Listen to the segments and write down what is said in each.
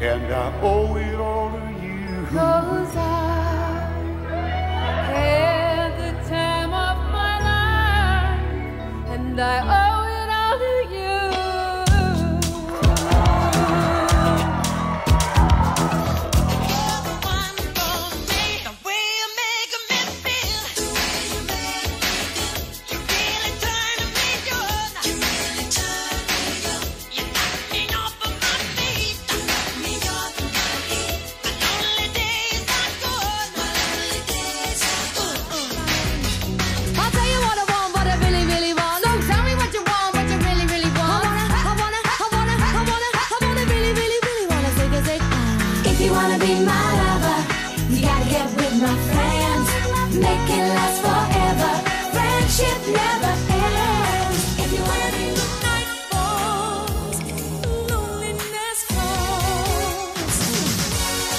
and I owe it all to you. Cause I had the time of my life, and I you gotta get with my friends. Make it last forever. Friendship never ends. If you wanna be my night falls, loneliness.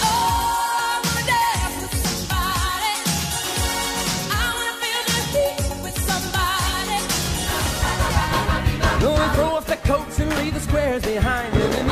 Oh, I wanna dance with somebody. I wanna feel the heat with somebody. Throw off the coats and leave the squares behind.